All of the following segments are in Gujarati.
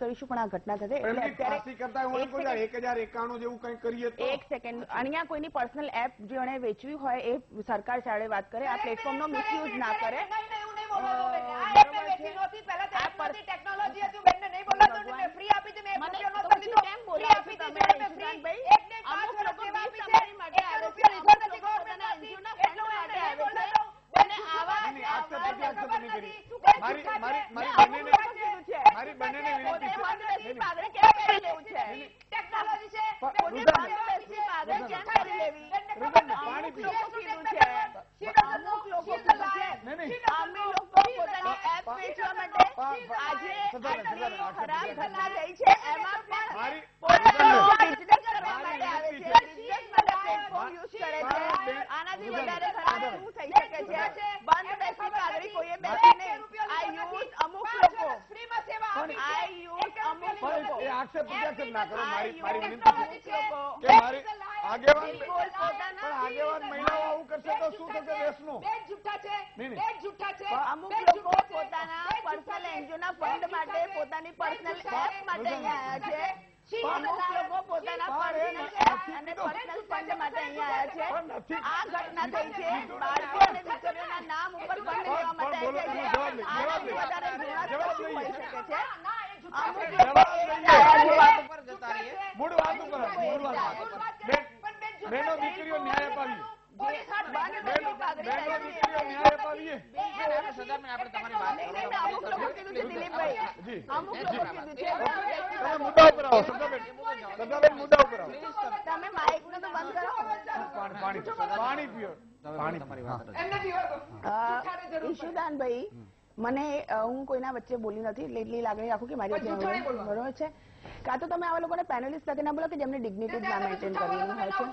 કરીશું પણ આ ઘટના થશે એટલે એમની અત્યારે ખાસી કરતા હું એમ એક સેકન્ડ અહીંયા કોઈની પર્સનલ એપ જેણે વેચવી હોય એ સરકાર સાથે વાત કરે. આ પ્લેટફોર્મનો મિસયુઝ ના કરે. નહીં, નહીં, એવું નહીં બોલવાનું બેન. આ બરોબર એમને વેચી છે. નહોતી. પહેલા તો આ એપ પર- અમુક લોકો. અમે લોકો પોતાની એપ વેચવા માટે આજે ખરાબ છે. એમાં પણ મારી પોતાનો રુદનને- બિઝનેસ કરવા માટે આવે છે. બિઝનેસ માટે પ્લેટફોર્મ યુઝ કરે છે. આનાથી વધારે ખરાબ એવું શું થઈ શકે છે? બંધ બેસી કોઈએ બેસી નહીં આ યુથ અમુક લોકો ફ્રીમાં સેવા આપી છે. આ યુથ અમુક પણ લોકો એ આક્ષેપ પ્રત્યાક્ષેપ ના કરો આ મારી મારી વિનંતી છે? કે મારી આગેવાન પણ આગેવાન મહિલાઓ આવું કરશે તો શું થશે દેશનું? બેન જુઠ્ઠા છે નહીં, નહીં. જુઠ્ઠા છે અમુક લોકો પોતાના પર્સનલ એનજીઓના ફંડ માટે પોતાની પર્સનલ એપ માટે અહીંયા આવ્યા છે. અમુક લોકો પોતાના પર્સનલ એપ અને પર્સનલ ફંડ માટે અહીંયા આવ્યા છે. આ ઘટના થઈ છે. બાળકો અને દીકરીઓના નામ ઉપર ફંડ લેવા માટે બોલો, આવ્યા તમે છે જવાબ નહીં જવાબ હોઈ શકે છે? મૂળ વાત ઉપર મૂળ વાત ઉપર. બેન. દીકરીઓ ન્યાય અપાવીએ પાણી પીઓ પાણી તમારી વાત ઈશુદાન એમને મને હું કોઈના વચ્ચે બોલી નથી એટલે એટલી લાગણી રાખું કે મારી વચ્ચે. બરોબર છે? કાં તો તમે આવા લોકોને પેનલિસ્ટ તરીકે ના બોલો કે જેમને ડિગ્નિટી ના મેન્ટેન કરવી હોય છે?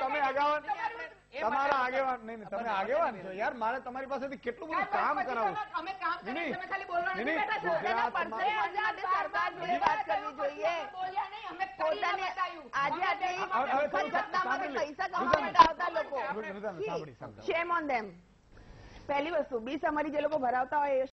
તમે આગેવાન તમારા આગેવાન નહીં નહીં, તમે આગેવાન છો યાર મારે તમારી પાસેથી કેટલું બધું કામ કરાવું અમે કામ કરીએ તમે ખાલી બોલવાનું નહીં, બેઠા છો. એના પર્સનલ સરકાર જોડે વાત કરવી જોઈએ બોલ્યા નહીં અમે પોતાને. આજે થોડું ઘટનામાંથી સાંભળી પૈસા. કમાવા માટે આવતા લોકો. શેમ ઓન ધેમ પહેલી વસ્તુ બીસ અમારી જે લોકો ભરાવતા હોય એ